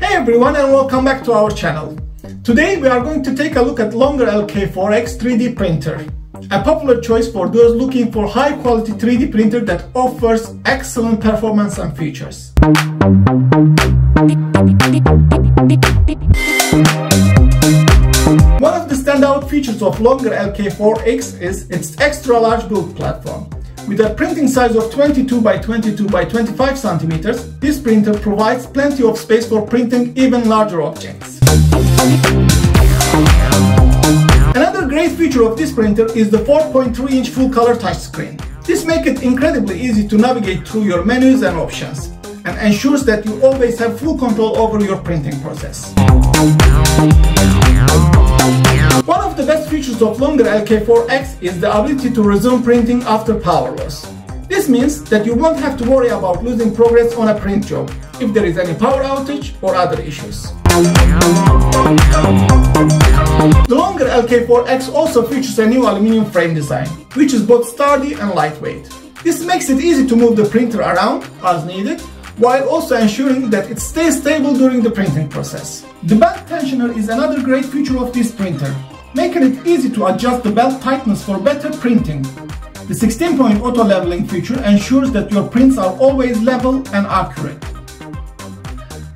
Hey everyone and welcome back to our channel. Today we are going to take a look at Longer LK4X 3D printer. A popular choice for those looking for high quality 3D printer that offers excellent performance and features. One of the standout features of Longer LK4X is its extra large build platform. With a printing size of 22 by 22 by 25 centimeters, this printer provides plenty of space for printing even larger objects. Another great feature of this printer is the 4.3 inch full color touchscreen. This makes it incredibly easy to navigate through your menus and options and ensures that you always have full control over your printing process. The best features of Longer LK4X is the ability to resume printing after power loss. This means that you won't have to worry about losing progress on a print job if there is any power outage or other issues. The Longer LK4X also features a new aluminum frame design, which is both sturdy and lightweight. This makes it easy to move the printer around as needed while also ensuring that it stays stable during the printing process. The belt tensioner is another great feature of this printer, making it easy to adjust the belt tightness for better printing. The 16-point auto leveling feature ensures that your prints are always level and accurate.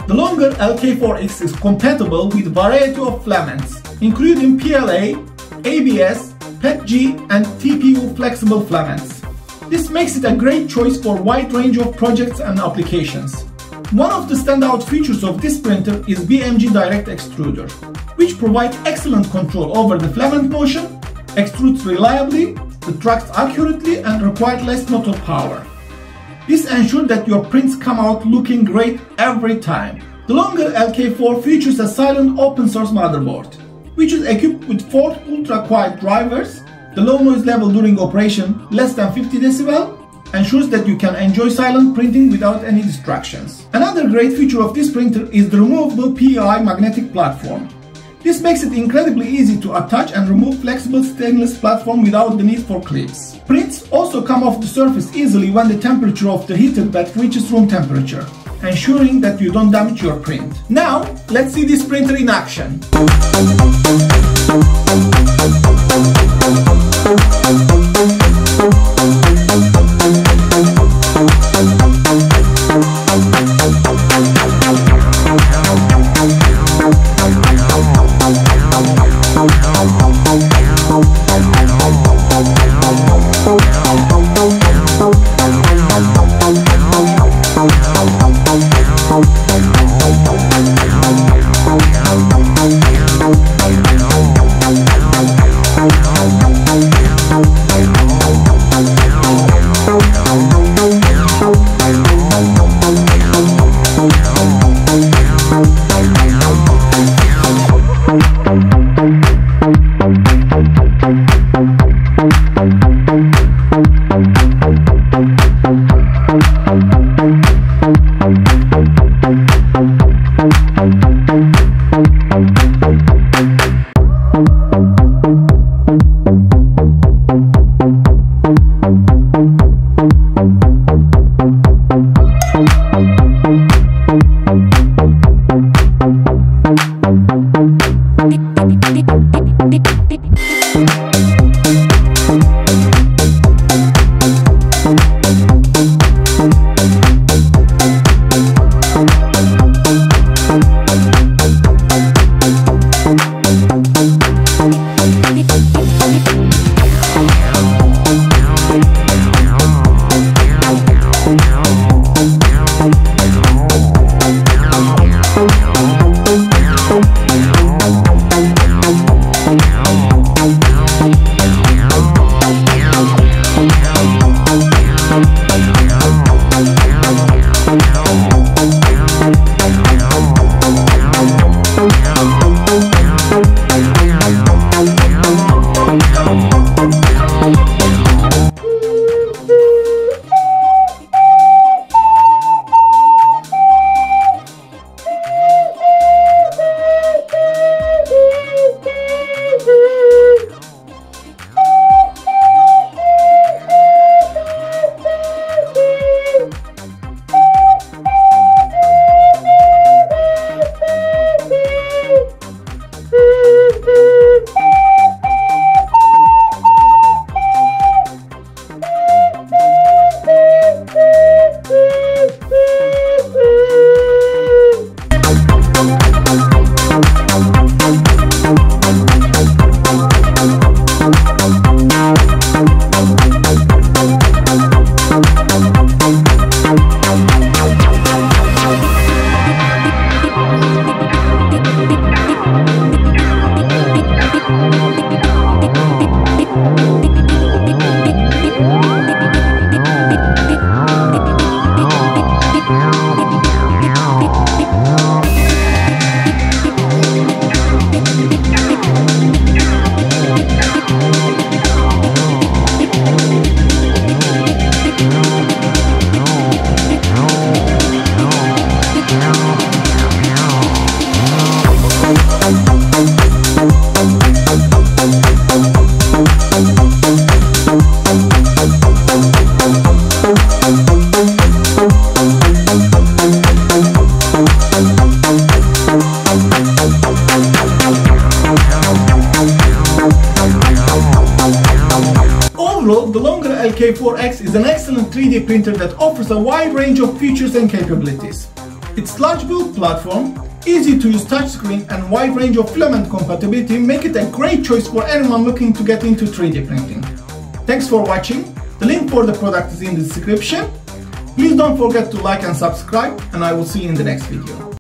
The longer LK4X is compatible with a variety of filaments, including PLA, ABS, PETG and TPU flexible filaments. This makes it a great choice for a wide range of projects and applications. One of the standout features of this printer is BMG Direct Extruder, which provides excellent control over the filament motion, extrudes reliably, retracts accurately and requires less motor power. This ensures that your prints come out looking great every time. The longer LK4 features a silent open source motherboard, which is equipped with four ultra-quiet drivers the low noise level during operation, less than 50 decibel, ensures that you can enjoy silent printing without any distractions. Another great feature of this printer is the removable PEI magnetic platform. This makes it incredibly easy to attach and remove flexible stainless platform without the need for clips. Prints also come off the surface easily when the temperature of the heated bed reaches room temperature, ensuring that you don't damage your print. Now, let's see this printer in action. Bye. Overall, the Longer LK4X is an excellent 3D printer that offers a wide range of features and capabilities. Its large build platform, easy to use touchscreen and wide range of filament compatibility make it a great choice for anyone looking to get into 3D printing. Thanks for watching. The link for the product is in the description. Please don't forget to like and subscribe and I will see you in the next video.